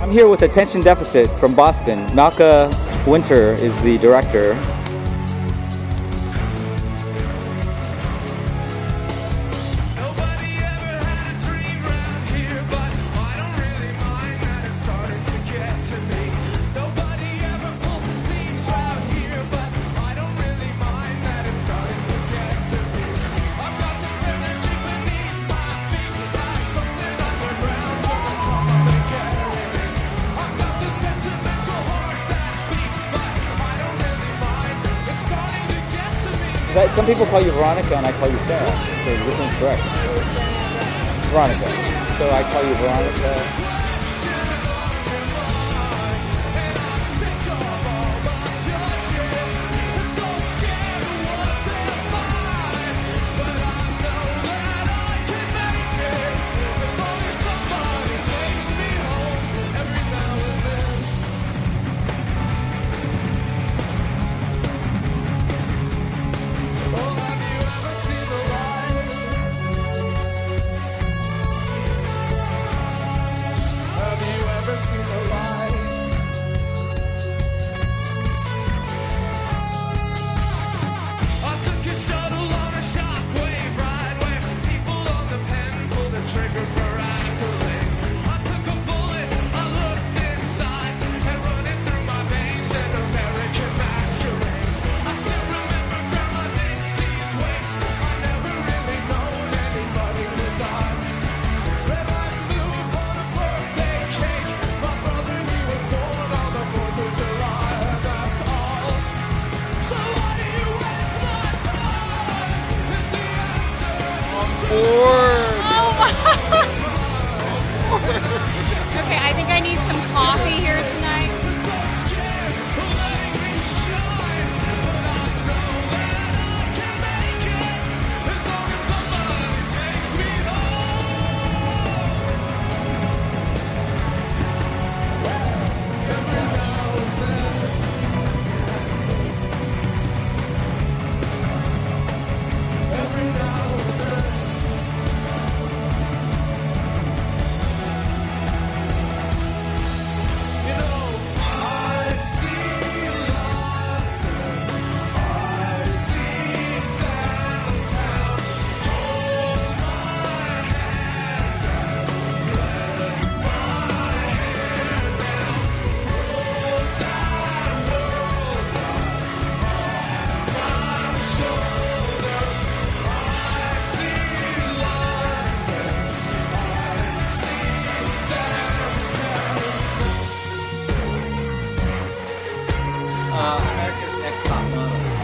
I'm here with Attention Deficit from Boston. Malkah Winter is the director. That, some people call you Veronica and I call you Sarah. So which one's correct? Veronica. So I call you Veronica. 是头。Oh, wow. okay, I think I need some coffee here too. Uh, America's Next Top Model.